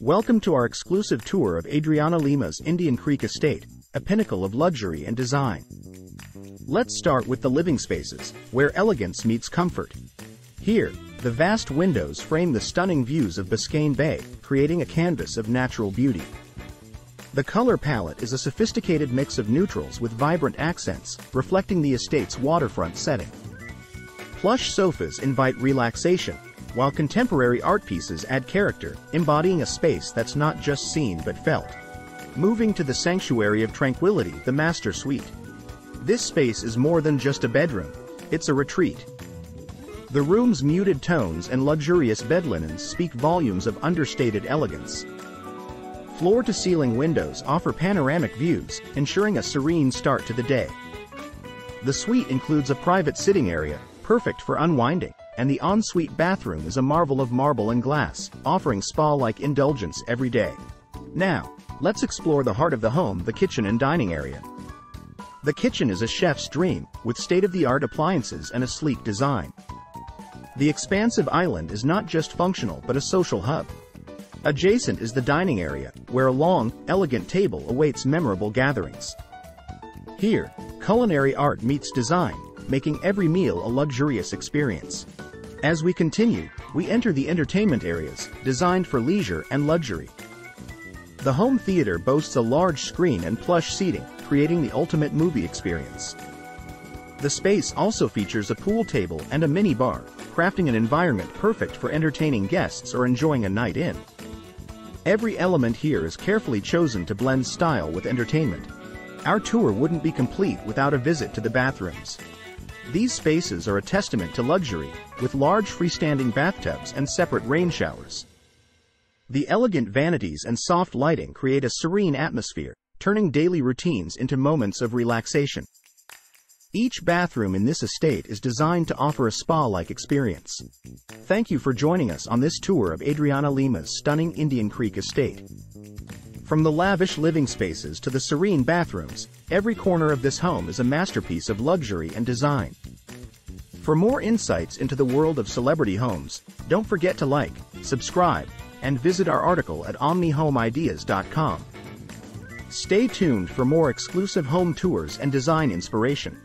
Welcome to our exclusive tour of Adriana Lima's Indian Creek Estate, a pinnacle of luxury and design. Let's start with the living spaces, where elegance meets comfort. Here, the vast windows frame the stunning views of Biscayne Bay, creating a canvas of natural beauty. The color palette is a sophisticated mix of neutrals with vibrant accents, reflecting the estate's waterfront setting. Plush sofas invite relaxation, while contemporary art pieces add character, embodying a space that's not just seen but felt. Moving to the Sanctuary of Tranquility, the Master Suite. This space is more than just a bedroom, it's a retreat. The room's muted tones and luxurious bed linens speak volumes of understated elegance. Floor-to-ceiling windows offer panoramic views, ensuring a serene start to the day. The suite includes a private sitting area, perfect for unwinding, and the ensuite bathroom is a marvel of marble and glass, offering spa-like indulgence every day. Now, let's explore the heart of the home, the kitchen and dining area. The kitchen is a chef's dream, with state-of-the-art appliances and a sleek design. The expansive island is not just functional but a social hub. Adjacent is the dining area, where a long, elegant table awaits memorable gatherings. Here, culinary art meets design, making every meal a luxurious experience. As we continue, we enter the entertainment areas, designed for leisure and luxury. The home theater boasts a large screen and plush seating, creating the ultimate movie experience. The space also features a pool table and a mini bar, crafting an environment perfect for entertaining guests or enjoying a night in. Every element here is carefully chosen to blend style with entertainment. Our tour wouldn't be complete without a visit to the bathrooms. These spaces are a testament to luxury, with large freestanding bathtubs and separate rain showers. The elegant vanities and soft lighting create a serene atmosphere, turning daily routines into moments of relaxation. Each bathroom in this estate is designed to offer a spa-like experience. Thank you for joining us on this tour of Adriana Lima's stunning Indian Creek estate. From the lavish living spaces to the serene bathrooms, every corner of this home is a masterpiece of luxury and design. For more insights into the world of celebrity homes, don't forget to like, subscribe, and visit our article at omnihomeIdeas.com. Stay tuned for more exclusive home tours and design inspiration.